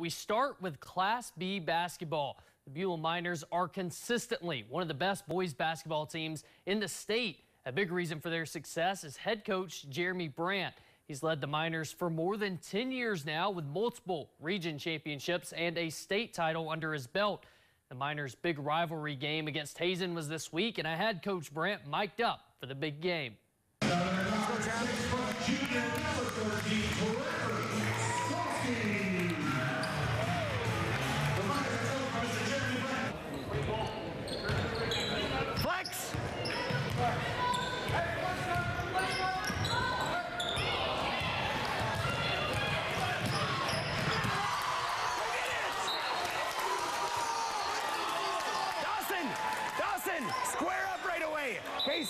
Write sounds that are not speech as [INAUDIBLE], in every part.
We start with Class B basketball. The Beulah Miners are consistently one of the best boys basketball teams in the state. A big reason for their success is head coach Jeremy Brandt. He's led the Miners for more than 10 years now with multiple region championships and a state title under his belt. The Miners' big rivalry game against Hazen was this week, and I had Coach Brandt mic'd up for the big game.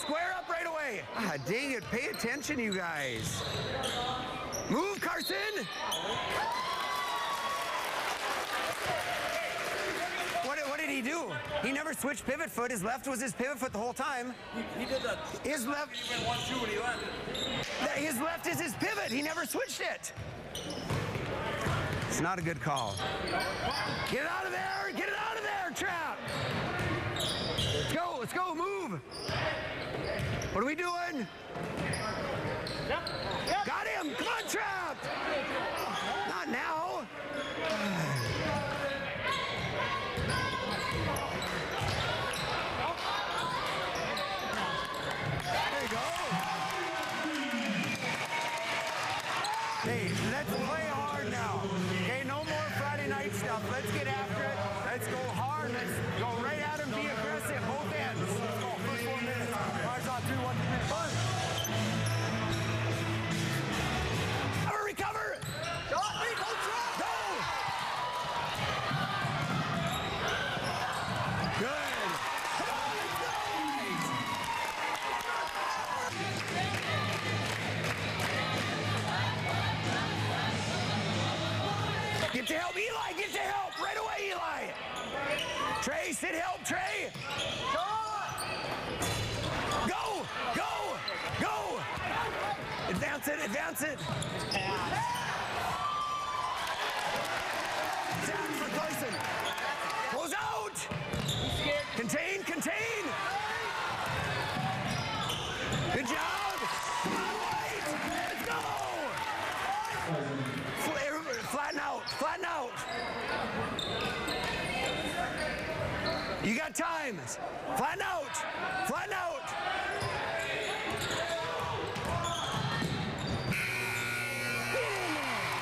Square up right away. Ah, dang it. Pay attention, you guys. Move, Carson. What, what did he do? He never switched pivot foot. His left was his pivot foot the whole time. He, he did that. His left. He went one, two, he landed. His left is his pivot. He never switched it. It's not a good call. Get out of there. Get it out of there, Trap. Let's go, let's go, move. What are we doing? Yep. Yep. Got him. Come on, Trap. Not now. There you go. Hey, let's play stuff. Let's get after it. Let's go hard. Let's go right at him. Be aggressive, both ends. Let's go. First four minutes. Mars on three, one, three, recover. Go. Go. Good. Get to help, Eli. Get to help. Right away, Eli. Trey, sit help, Trey. Go, go, go. Advance it, it. For Carson. Close out. Contain, contain. Good job. Let's go. Fl- Flatten out, flatten out. You got time. Flatten out, flatten out. Get in there.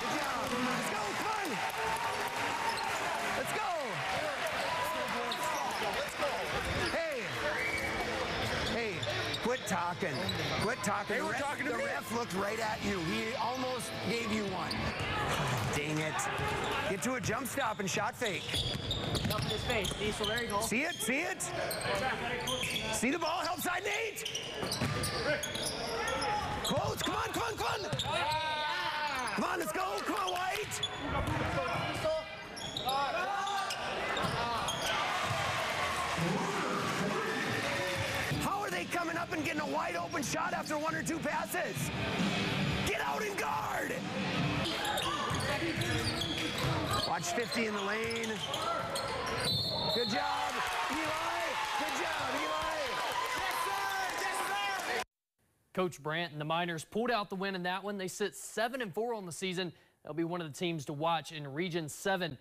Good job. Let's go, come on. Let's go. Hey. Hey, quit talking. Quit talking. They were The ref- talking to the me. ref looked right at you. He almost gave you one. [SIGHS] Dang it. Get to a jump stop and shot fake. Up in his face. Diesel, there you go. See it? See it? See the ball? Help side Nate. Close. Come on, come on, come on. Come on, let's go. Come on, White. And getting a wide open shot after one or two passes? Get out and guard. Watch 50 in the lane. Good job, Eli. Good job, Eli. Coach Brandt and the Miners pulled out the win in that one. They sit 7 and 4 on the season. They'll be one of the teams to watch in Region 7